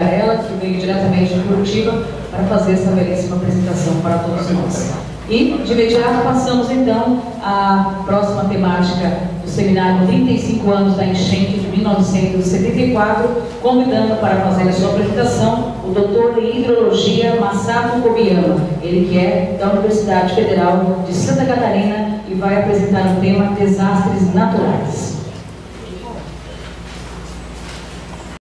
ela, que veio diretamente de Curitiba, para fazer essa belíssima apresentação para todos nós. E, de imediato, passamos então à próxima temática do seminário 35 anos da enchente de 1974, convidando para fazer a sua apresentação o doutor em hidrologia Masato Komiama, ele que é da Universidade Federal de Santa Catarina e vai apresentar o tema desastres naturais.